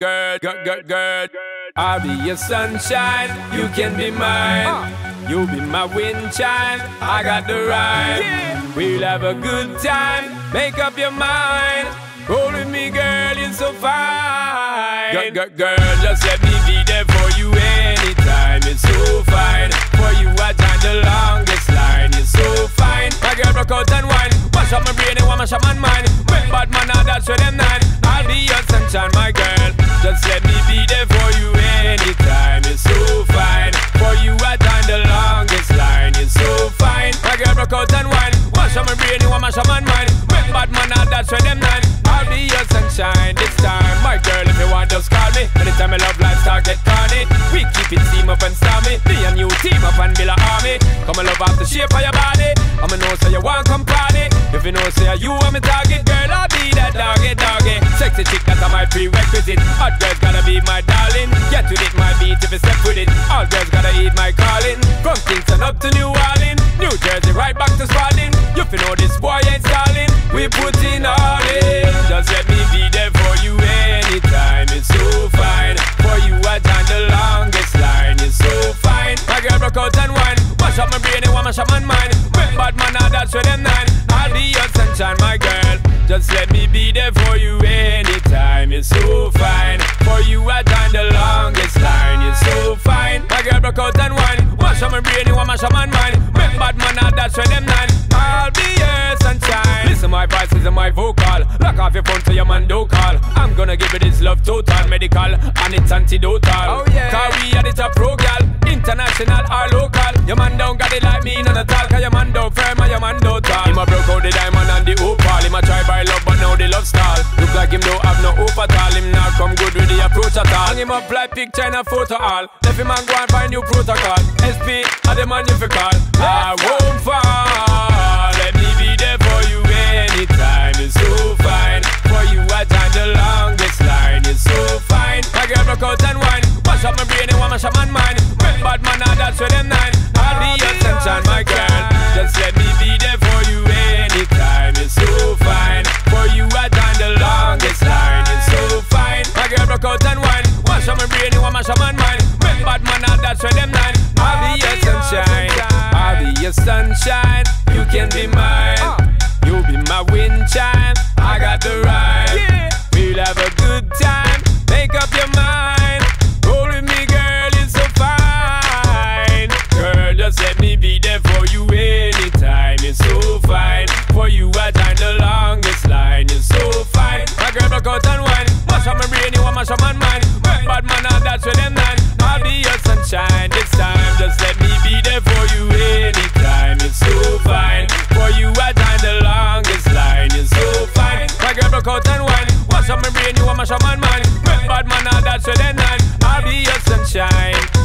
Girl, girl, girl, girl. I'll be your sunshine, you can be mine. Uh. You'll be my wind chime, I got the rhyme. We'll have a good time, make up your mind. Roll with me, girl, you're so fine. Girl, girl, girl, just let me be there for you anytime. Wash mind. Make bad man, now that's where them nine. I'll be your sunshine, my girl. Just let me be there for you anytime. You're so fine. For you, I time the longest line. You're so fine. My girl, broke out and wine. Wash up my brain and wash up my mind. Make bad man, now that's where them nine. I'll be your sunshine this time. My girl, if you want, just call me. Anytime I love shape of your body. I'ma know say you want come party. If you know say you want me target, girl, I'll be that doggy doggy. Sexy chick, that's my prerequisite. Hot girls gotta be my darling. Get with it, my beat if you step with it. All girls gotta eat my calling. From Kingston Just let me be there for you anytime. You're so fine. For you, I done the longest line. You're so fine. My girl broke out and wine. Wash up my brain and mash up my mind. Make bad man, now that's for them nine. I'll be your sunshine. Listen, my voice is my vocal. Lock off your phone so your man don't call. I'm gonna give it this love total, medical, and it's antidotal. Oh yeah. Cause we are the top pro gal, international or local. Your man don't got it like me, none at all. Cause your man don't firm and your man don't tall. Him a broke out the diamond like him don't have no hope at all. Him not come good with the approach at all. Hang him up like picture in a photo all. Left him and go and find new protocol. SP, are the man you call. I won't mine. When bad man are that's where them nine. Sunshine, sunshine. You can be mine. You be my wind. out and wine. Wash up my brain, you want a mash man my mind. Bad man, all that, so then. I'll be your sunshine.